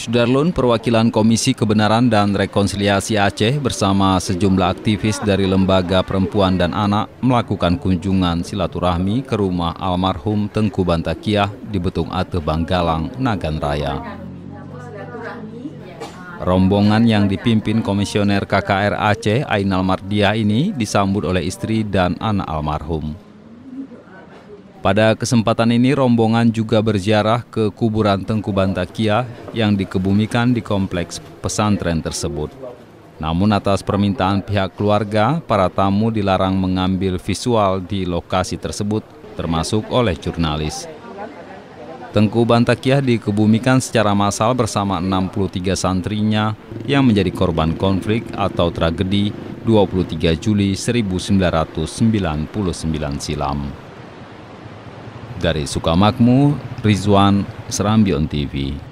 Sudarlun, perwakilan Komisi Kebenaran dan Rekonsiliasi Aceh bersama sejumlah aktivis dari Lembaga Perempuan dan Anak melakukan kunjungan silaturahmi ke rumah almarhum Tengku Bantakiah di Betung Ate Banggalang, Nagan Raya. Rombongan yang dipimpin Komisioner KKR Aceh Ainal Mardiah ini disambut oleh istri dan anak almarhum. Pada kesempatan ini rombongan juga berziarah ke kuburan Tengku Bantakia yang dikebumikan di kompleks pesantren tersebut. Namun atas permintaan pihak keluarga, para tamu dilarang mengambil visual di lokasi tersebut, termasuk oleh jurnalis. Tengku Bantakiah dikebumikan secara massal bersama 63 santrinya yang menjadi korban konflik atau tragedi 23 Juli 1999 silam. Dari Sukamakmu, Rizwan Serambion TV.